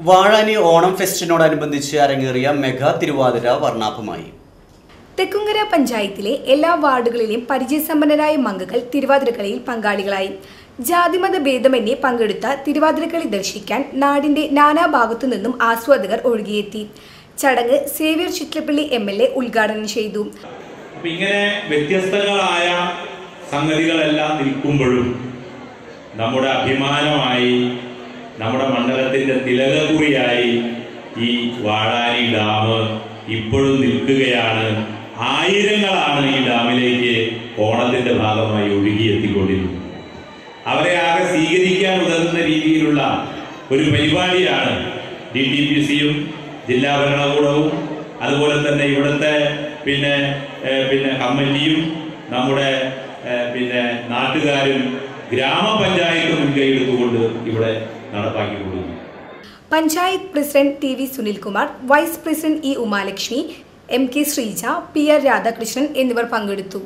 വാഴാനി ഓണം ഫെസ്റ്റിനോടനുബന്ധിച്ച് അരങ്ങേറിയ മെഗാ തിരുവാതിര വർണാഭമായി. തെക്കുങ്കര പഞ്ചായത്തിലെ എല്ലാ വാർഡുകളിലെയും പരിചയസമ്പന്നരായ മംഗകൾ തിരുവാതിരക്കളിയിൽ പങ്കാളികളായി. ജാതിമത ഭേദമന്യേ പങ്കെടുത്ത തിരുവാതിരക്കളി ദർശിക്കാൻ നാടിന്റെ നാനാഭാഗത്തു നിന്നും ആസ്വാദകർ ഒഴുകിയെത്തി. ചടങ്ങ് Xavier Chitrappally M L A ഉദ്ഘാടനം ചെയ്തു. ഇങ്ങനെ വ്യത്യസ്തങ്ങളായ സംഗതികളെല്ലാം നിൽക്കുമ്പോഴും നമ്മുടെ അഭിമാനമായി നമ്മുടെ മണ്ഡലത്തിന്റെ തിലകകുറിയായി ഈ വാഴാനി ഡാം ഇപ്പോഴും നിൽക്കുകയാണ്. ആയിരങ്ങളാണ് ഈ ഡാമിലേക്ക് ഓണത്തിന്റെ ഭാഗമായി ഒഴുകിയെത്തിക്കൊണ്ടിരുന്നത്. അവരെ ആകെ സ്വീകരിക്കാൻ ഉതകുന്ന രീതിയിലുള്ള ഒരു പരിപാടിയാണ് ഡി ടി പി സിയും ജില്ലാ ഭരണകൂടവും അതുപോലെ തന്നെ ഇവിടുത്തെ പിന്നെ പിന്നെ കമ്മിറ്റിയും നമ്മുടെ പിന്നെ നാട്ടുകാരും ഗ്രാമപഞ്ചായത്തും മുൻകൈ എടുത്തുകൊണ്ട് ഇവിടെ നടപ്പാക്കി കൊടുക്കുന്നു panchayat president T V Sunilkumar vice president E Umalakshmi M K Sreeja P R Radhakrishnan എന്നിവർ പങ്കെടുത്തു.